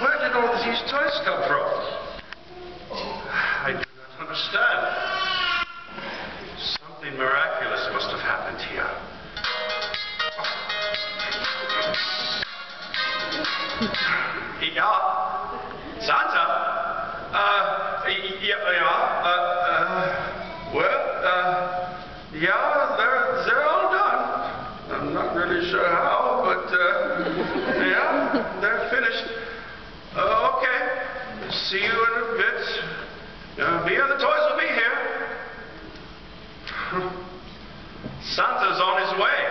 Where did all these toys come from? I do not understand. Something miraculous must have happened here. Ja, Santa. Uh, yeah, yeah. Uh, uh, well, uh, yeah, they're they're all done. I'm not really sure how, but uh, yeah, they're finished. Uh, the other toys will be here. Santa's on his way.